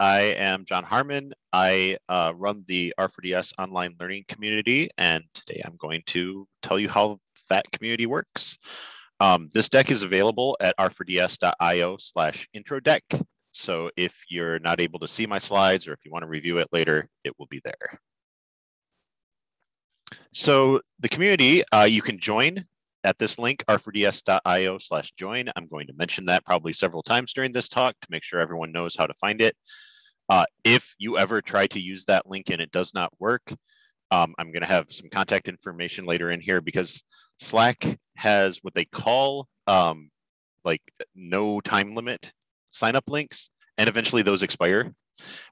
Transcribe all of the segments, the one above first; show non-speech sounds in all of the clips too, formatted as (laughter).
I am Jon Harmon. I uh, run the R4DS online learning community, and today I'm going to tell you how that community works. Um, this deck is available at r4ds.io slash intro deck. So if you're not able to see my slides or if you want to review it later, it will be there. So the community, uh, you can join at this link, r4ds.io slash join. I'm going to mention that probably several times during this talk to make sure everyone knows how to find it. Uh, if you ever try to use that link and it does not work, um, I'm going to have some contact information later in here because Slack has what they call um, like no time limit sign up links, and eventually those expire,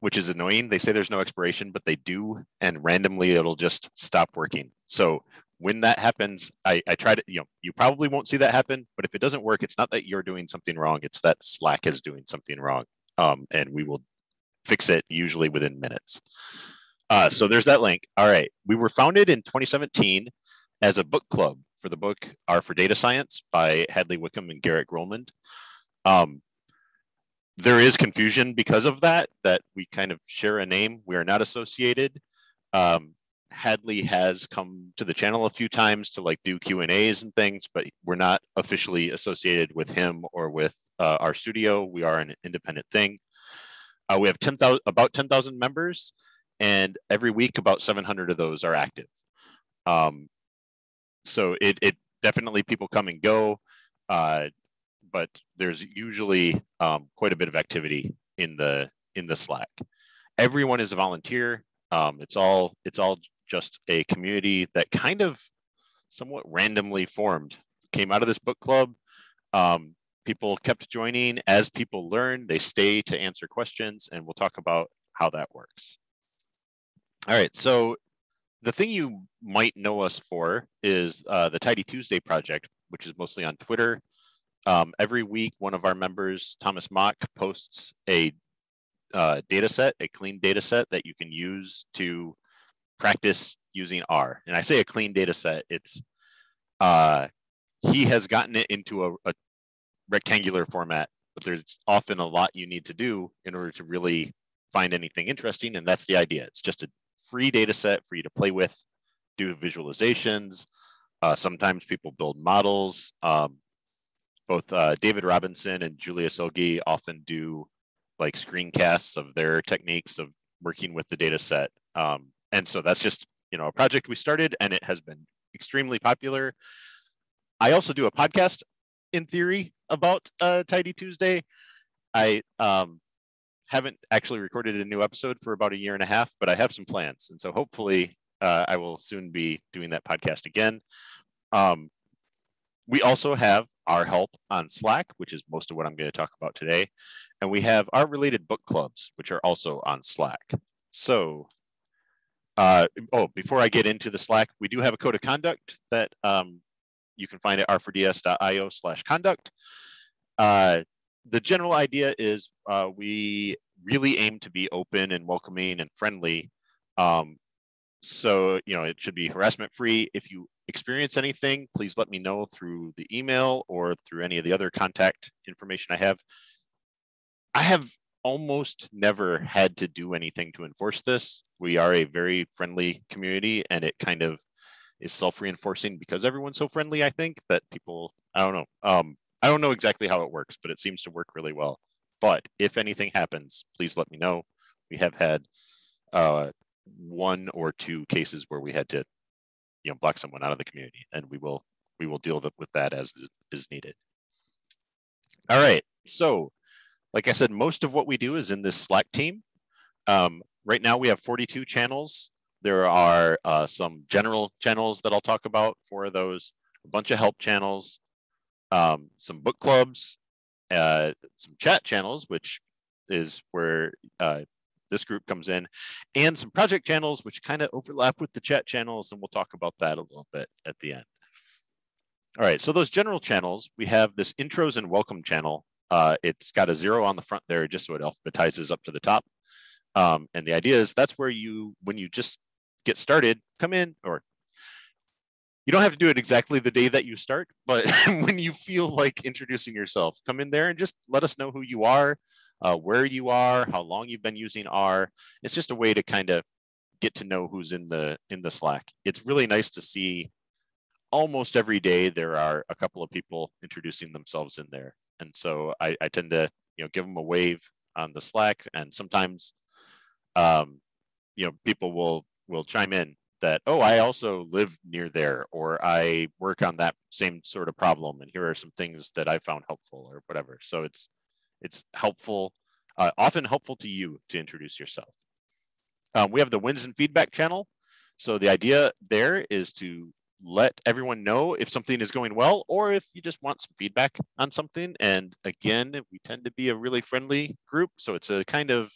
which is annoying. They say there's no expiration, but they do, and randomly it'll just stop working. So when that happens, I, I try to, you know, you probably won't see that happen, but if it doesn't work, it's not that you're doing something wrong, it's that Slack is doing something wrong. Um, and we will fix it usually within minutes. Uh, so there's that link. All right. We were founded in 2017 as a book club for the book R for Data Science by Hadley Wickham and Garrett Grolemund. Um, there is confusion because of that, that we kind of share a name. We are not associated. Um, Hadley has come to the channel a few times to like do Q and A's and things, but we're not officially associated with him or with uh, RStudio. We are an independent thing. Uh, we have 10,000, about 10,000 members, and every week about 700 of those are active. Um, so it, it definitely people come and go, uh, but there's usually um, quite a bit of activity in the in the Slack. Everyone is a volunteer. Um, it's all it's all just a community that kind of somewhat randomly formed. Came out of this book club. Um, people kept joining as people learn. They stay to answer questions, and we'll talk about how that works. All right, so the thing you might know us for is uh, the Tidy Tuesday project, which is mostly on Twitter. Um, every week, one of our members, Thomas Mock, posts a uh, data set, a clean data set that you can use to practice using R. And I say a clean data set, it's uh, he has gotten it into a, a rectangular format, but there's often a lot you need to do in order to really find anything interesting. And that's the idea. It's just a free data set for you to play with, do visualizations. Uh, sometimes people build models. Um, both uh, David Robinson and Julia Silge often do like screencasts of their techniques of working with the data set. Um, and so that's just you know a project we started and it has been extremely popular i also do a podcast in theory about uh, tidy tuesday. I um, haven't actually recorded a new episode for about a year and a half but i have some plans. And so hopefully uh, i will soon be doing that podcast again. Um, we also have our help on slack which is most of what i'm going to talk about today. And we have our related book clubs which are also on slack. So uh, oh, before I get into the Slack, we do have a code of conduct that um, you can find at r4ds.io slash conduct. Uh, the general idea is uh, we really aim to be open and welcoming and friendly. Um, so, you know, it should be harassment free. If you experience anything, please let me know through the email or through any of the other contact information I have. I have almost never had to do anything to enforce this. We are a very friendly community and it kind of is self-reinforcing because everyone's so friendly, I think, that people, I don't know. Um, I don't know exactly how it works, but it seems to work really well. But if anything happens, please let me know. We have had uh, one or two cases where we had to, you know, block someone out of the community, and we will we will deal with that as is needed. All right, so like I said, most of what we do is in this Slack team. Um, right now we have 42 channels. There are uh, some general channels that I'll talk about for those, a bunch of help channels, um, some book clubs, uh, some chat channels, which is where uh, this group comes in, and some project channels, which kind of overlap with the chat channels, and we'll talk about that a little bit at the end. All right, so those general channels, we have this intros and welcome channel uh, it's got a zero on the front there just so it alphabetizes up to the top. Um, and the idea is that's where you, when you just get started, come in or you don't have to do it exactly the day that you start, but (laughs) when you feel like introducing yourself, come in there and just let us know who you are. uh, where you are, how long you've been using R. It's just a way to kind of get to know who's in the in the Slack. It's really nice to see almost every day there are a couple of people introducing themselves in there. And so I, I tend to, you know, give them a wave on the Slack and sometimes um, you know, people will will chime in that, oh, I also live near there, or I work on that same sort of problem, and here are some things that I found helpful, or whatever. So it's it's helpful, uh, often helpful to you to introduce yourself. Um, we have the wins and feedback channel. So the idea there is to let everyone know if something is going well or if you just want some feedback on something. And again, we tend to be a really friendly group. So it's a kind of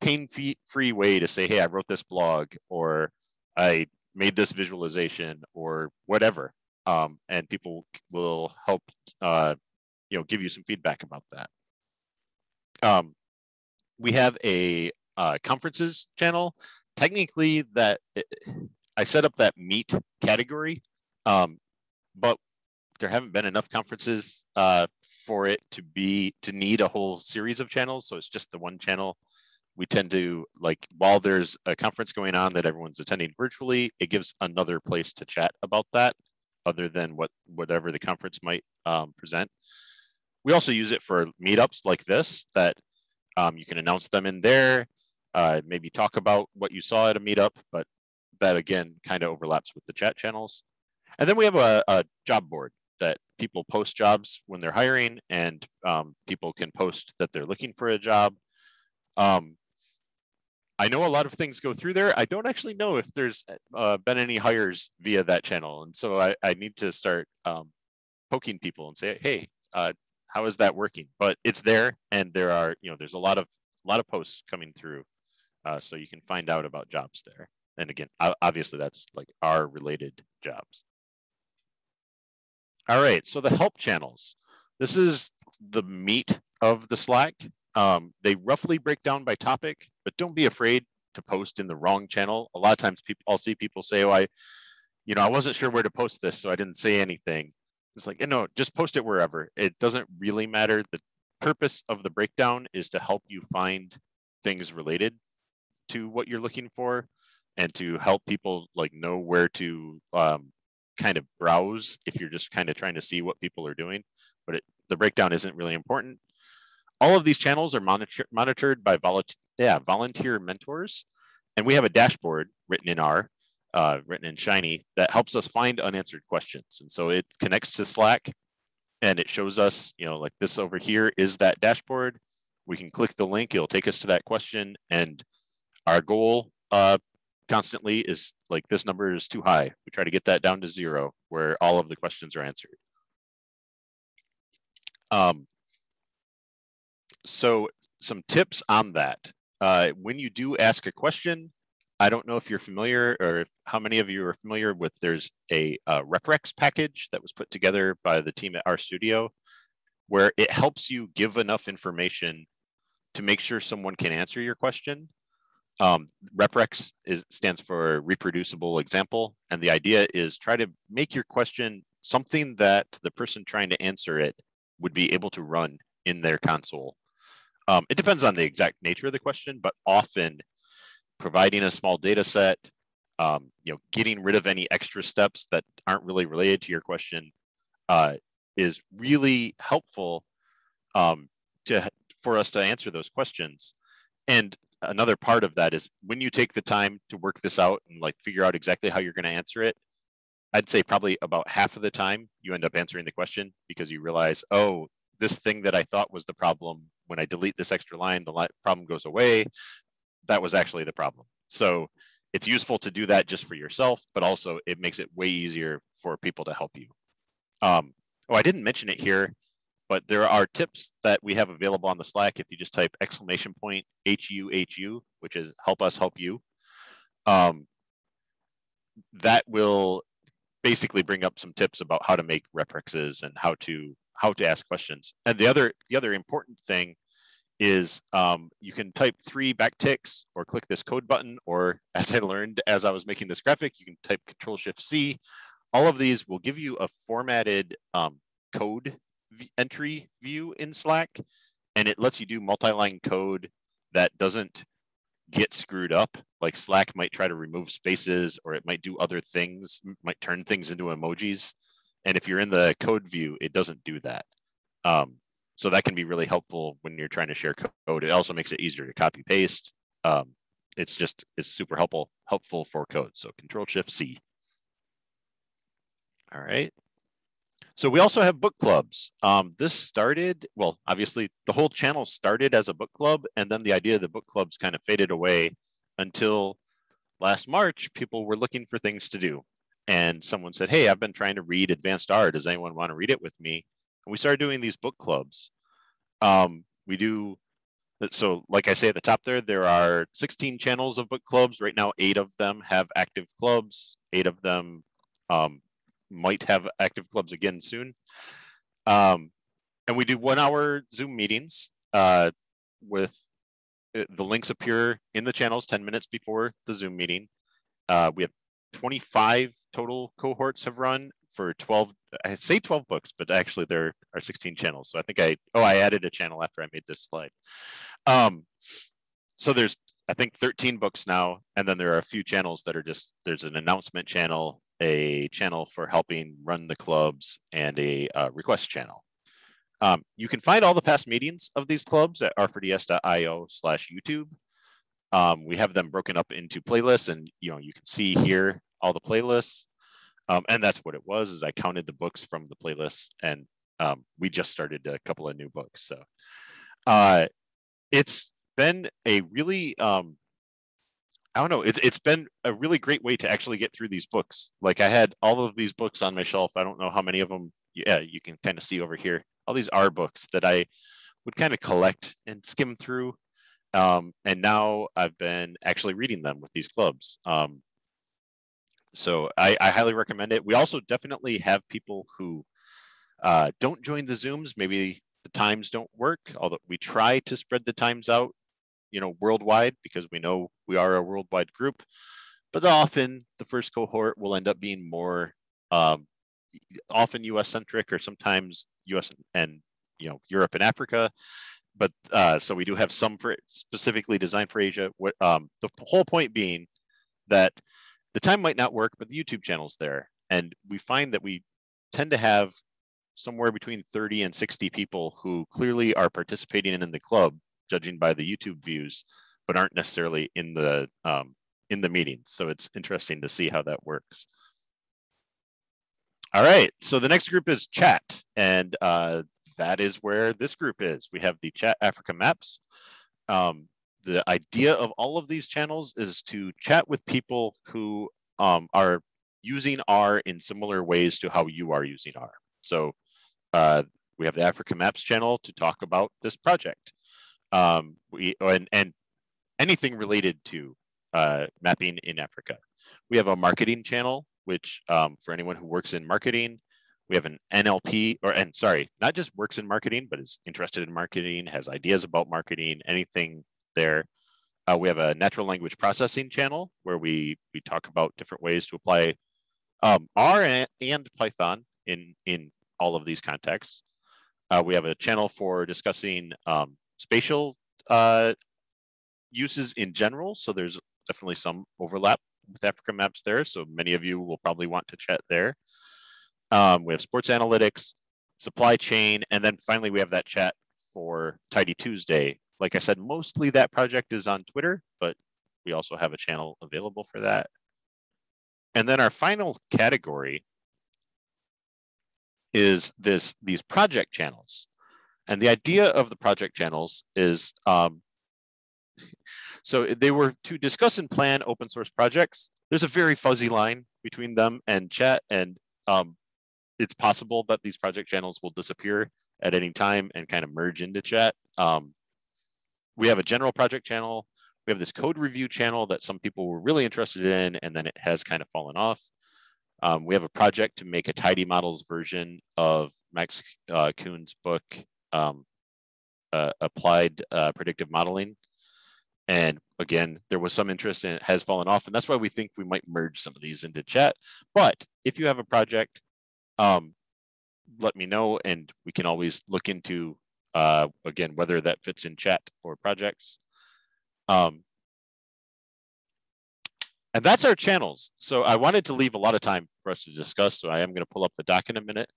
pain free way to say, hey, I wrote this blog or I made this visualization or whatever. Um, and people will help, uh, you know, give you some feedback about that. Um, we have a uh, conferences channel. Technically, that I set up that meet category, um, but there haven't been enough conferences uh, for it to be to need a whole series of channels. So it's just the one channel. We tend to like while there's a conference going on that everyone's attending virtually, it gives another place to chat about that, other than what whatever the conference might um, present. We also use it for meetups like this that um, you can announce them in there, uh, maybe talk about what you saw at a meetup, but that again kind of overlaps with the chat channels. And then we have a, a job board that people post jobs when they're hiring and um, people can post that they're looking for a job. Um, I know a lot of things go through there. I don't actually know if there's uh, been any hires via that channel. And so I, I need to start um, poking people and say, hey, uh, how is that working? But it's there and there are, you know, there's a lot of, a lot of posts coming through. Uh, so you can find out about jobs there. And again, obviously that's like our related jobs. All right, so the help channels. This is the meat of the Slack. Um, they roughly break down by topic, but don't be afraid to post in the wrong channel. A lot of times people, I'll see people say, oh, I, you know, I wasn't sure where to post this, so I didn't say anything. It's like, no, just post it wherever. It doesn't really matter. The purpose of the breakdown is to help you find things related to what you're looking for and to help people like know where to um, kind of browse if you're just kind of trying to see what people are doing. But it, the breakdown isn't really important. All of these channels are monitor, monitored by volunteer, yeah, volunteer mentors. And we have a dashboard written in R, uh, written in Shiny, that helps us find unanswered questions. And so it connects to Slack and it shows us, you know, like this over here is that dashboard. We can click the link, it'll take us to that question. And our goal uh, constantly is like this number is too high. We try to get that down to zero where all of the questions are answered. Um, so some tips on that. Uh, when you do ask a question, I don't know if you're familiar or if, how many of you are familiar with there's a, a RepRex package that was put together by the team at RStudio where it helps you give enough information to make sure someone can answer your question um, RepRex is, stands for reproducible example. And the idea is try to make your question something that the person trying to answer it would be able to run in their console. Um, it depends on the exact nature of the question, but often providing a small data set, um, you know, getting rid of any extra steps that aren't really related to your question uh, is really helpful um, to for us to answer those questions. And another part of that is when you take the time to work this out and like figure out exactly how you're going to answer it i'd say probably about half of the time you end up answering the question because you realize oh this thing that i thought was the problem when i delete this extra line the problem goes away. That was actually the problem. So it's useful to do that just for yourself but also it makes it way easier for people to help you. Um, oh i didn't mention it here but there are tips that we have available on the Slack. If you just type exclamation point HU, which is help us help you, um, that will basically bring up some tips about how to make RepRexes and how to how to ask questions. And the other the other important thing is um, you can type three backticks or click this code button, or (laughs) as I learned as I was making this graphic, you can type Control Shift C. All of these will give you a formatted um, code entry view in Slack. and it lets you do multi-line code that doesn't get screwed up. Like Slack might try to remove spaces or it might do other things, might turn things into emojis. And if you're in the code view, it doesn't do that. Um, so that can be really helpful when you're trying to share code. It also makes it easier to copy paste. Um, it's just it's super helpful helpful for code. So Control Shift C. All right. So we also have book clubs. Um, this started, well, obviously the whole channel started as a book club, and then the idea of the book clubs kind of faded away until last March, people were looking for things to do. And someone said, Hey, I've been trying to read advanced R. Does anyone want to read it with me? And we started doing these book clubs. Um, we do so like I say at the top there, there are 16 channels of book clubs. Right now, eight of them have active clubs. Eight of them um, might have active clubs again soon. Um, and we do one hour Zoom meetings uh, with uh, the links appear in the channels 10 minutes before the Zoom meeting. Uh, we have 25 total cohorts have run for 12 i say 12 books but actually there are 16 channels. So i think i oh i added a channel after i made this slide. Um so there's i think 13 books now and then there are a few channels that are just there's an announcement channel a channel for helping run the clubs and a uh, request channel. Um, you can find all the past meetings of these clubs at r4ds.io slash youtube um, we have them broken up into playlists and you know you can see here all the playlists. Um, and that's what it was is i counted the books from the playlists and um, we just started a couple of new books. So uh, it's been a really um, i don't know it's, it's been a really great way to actually get through these books. Like i had all of these books on my shelf. I don't know how many of them yeah you can kind of see over here. All these are books that i would kind of collect and skim through um, and now i've been actually reading them with these clubs um, so I, I, highly recommend it. We also definitely have people who uh, don't join the Zooms. Maybe the times don't work, although we try to spread the times out, you know, worldwide because we know we are a worldwide group. But often the first cohort will end up being more um, often U.S. centric or sometimes U.S. and you know Europe and Africa. But uh, so we do have some for specifically designed for Asia. Um, the whole point being that the time might not work, but the YouTube channel's there. And we find that we tend to have somewhere between 30 and 60 people who clearly are participating in the club, judging by the YouTube views, but aren't necessarily in the um, in the meetings. So it's interesting to see how that works. All right, so the next group is chat, and uh, that is where this group is. We have the chat Africa maps. Um, the idea of all of these channels is to chat with people who um, are using R in similar ways to how you are using R. So uh, we have the Africa Maps channel to talk about this project. Um, we and, and anything related to uh, mapping in Africa. We have a marketing channel, which um, for anyone who works in marketing, we have an NLP, or and sorry, not just works in marketing, but is interested in marketing, has ideas about marketing, anything there. Uh, we have a natural language processing channel where we we talk about different ways to apply um, R and, and, Python in in all of these contexts. Uh, we have a channel for discussing um, spatial uh, uses in general. So there's definitely some overlap with Africa maps there. So many of you will probably want to chat there. Um, we have sports analytics, supply chain, and then finally we have that chat for Tidy Tuesday, like I said, mostly that project is on Twitter, but we also have a channel available for that. And then our final category is this these project channels. And the idea of the project channels is um, so they were to discuss and plan open source projects. There's a very fuzzy line between them and chat, and um, it's possible that these project channels will disappear at any time and kind of merge into chat. Um, we have a general project channel. We have this code review channel that some people were really interested in, and then it has kind of fallen off. Um, we have a project to make a tidy models version of Max uh, Kuhn's book, um, uh, Applied uh, Predictive Modeling. And again, there was some interest and it has fallen off. And that's why we think we might merge some of these into chat. But if you have a project, um, let me know and we can always look into uh, again, whether that fits in chat or projects. Um, and that's our channels. So I wanted to leave a lot of time for us to discuss. So I am going to pull up the doc in a minute.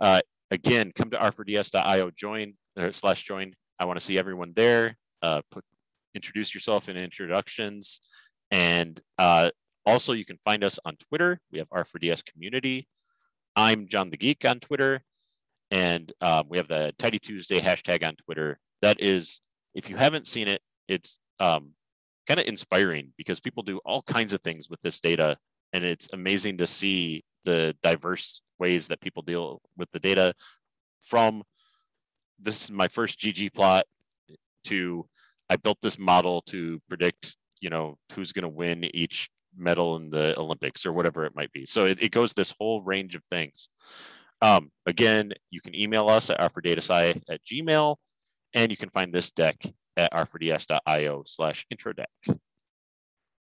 Uh, again, come to r4ds.io join or slash join. I want to see everyone there. Uh, put, introduce yourself in introductions. And uh, also you can find us on Twitter. We have R4DS community. I'm Jon the Geek on Twitter. And um, we have the Tidy Tuesday hashtag on Twitter. That is, if you haven't seen it, it's um, kind of inspiring because people do all kinds of things with this data. And it's amazing to see the diverse ways that people deal with the data from this is my first ggplot to I built this model to predict, you know, who's going to win each medal in the Olympics or whatever it might be. So it, it goes this whole range of things. Um, again, you can email us at r4datasci at gmail, and you can find this deck at r4ds.io slash intro deck.